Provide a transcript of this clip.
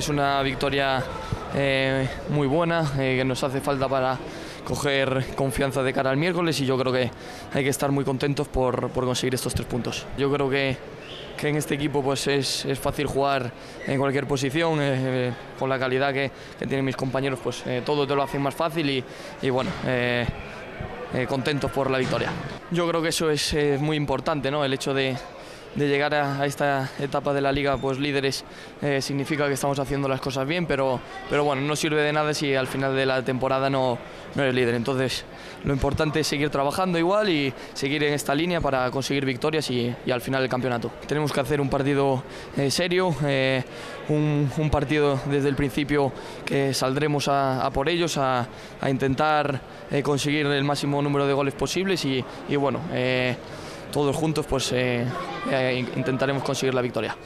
es una victoria eh, muy buena eh, que nos hace falta para coger confianza de cara al miércoles y yo creo que hay que estar muy contentos por, por conseguir estos tres puntos. Yo creo que, que en este equipo pues es, es fácil jugar en cualquier posición, eh, con la calidad que, que, tienen mis compañeros pues todo te lo hacen más fácil y, y bueno contentos por la victoria. Yo creo que eso es muy importante, ¿no? el hecho de, de llegar a, esta etapa de la liga pues líderes eh, significa que estamos haciendo las cosas bien, pero, pero bueno, no sirve de nada si al final de la temporada no, no eres líder. Entonces lo importante es seguir trabajando igual y seguir en esta línea para conseguir victorias y, al final el campeonato. Tenemos que hacer un partido eh, serio, eh, un, partido desde el principio que saldremos a, por ellos, a, intentar conseguir el máximo número de goles posibles y, y bueno, todos juntos pues eh, eh, intentaremos conseguir la victoria.